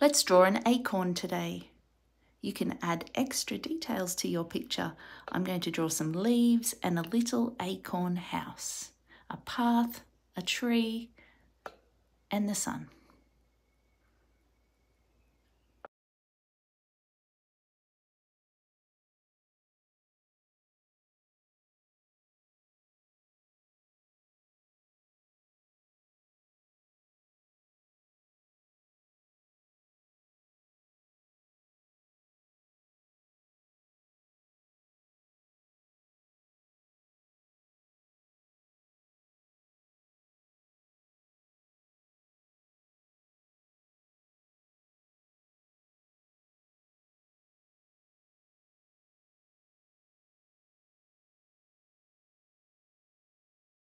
Let's draw an acorn today. You can add extra details to your picture. I'm going to draw some leaves and a little acorn house, a path, a tree, and the sun.